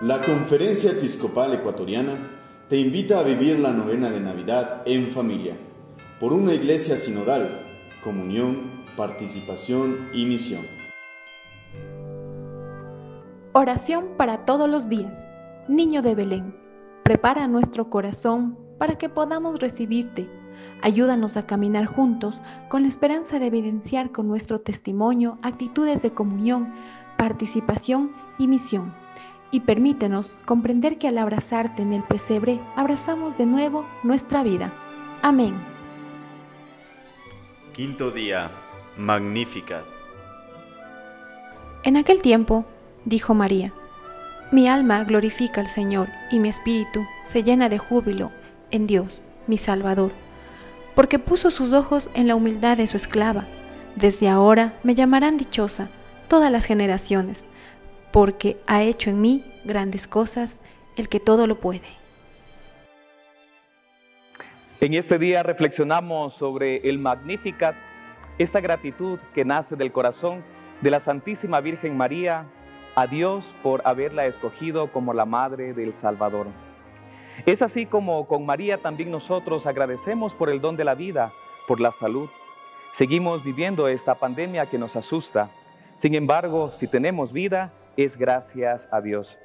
La Conferencia Episcopal Ecuatoriana te invita a vivir la novena de Navidad en familia, por una iglesia sinodal, comunión, participación y misión. Oración para todos los días. Niño de Belén, prepara nuestro corazón para que podamos recibirte. Ayúdanos a caminar juntos con la esperanza de evidenciar con nuestro testimonio actitudes de comunión, participación y misión y permítenos comprender que al abrazarte en el pesebre, abrazamos de nuevo nuestra vida. Amén. Quinto día, Magnificat. En aquel tiempo, dijo María, mi alma glorifica al Señor y mi espíritu se llena de júbilo en Dios, mi Salvador, porque puso sus ojos en la humildad de su esclava. Desde ahora me llamarán dichosa todas las generaciones porque ha hecho en mí grandes cosas el que todo lo puede. En este día reflexionamos sobre el Magnificat, esta gratitud que nace del corazón de la Santísima Virgen María a Dios por haberla escogido como la Madre del Salvador. Es así como con María también nosotros agradecemos por el don de la vida, por la salud. Seguimos viviendo esta pandemia que nos asusta. Sin embargo, si tenemos vida, es gracias a Dios.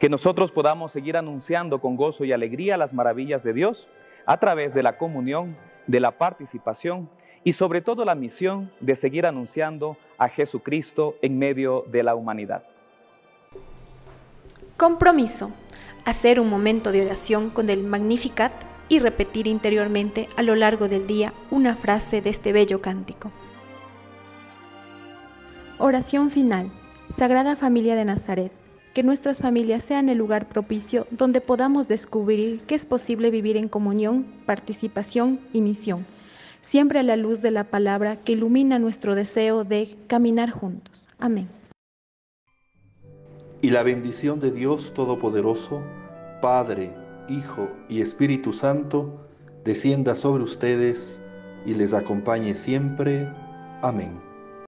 Que nosotros podamos seguir anunciando con gozo y alegría las maravillas de Dios a través de la comunión, de la participación y sobre todo la misión de seguir anunciando a Jesucristo en medio de la humanidad. Compromiso. Hacer un momento de oración con el Magnificat y repetir interiormente a lo largo del día una frase de este bello cántico. Oración final. Sagrada Familia de Nazaret, que nuestras familias sean el lugar propicio donde podamos descubrir que es posible vivir en comunión, participación y misión, siempre a la luz de la palabra que ilumina nuestro deseo de caminar juntos. Amén. Y la bendición de Dios Todopoderoso, Padre, Hijo y Espíritu Santo, descienda sobre ustedes y les acompañe siempre. Amén.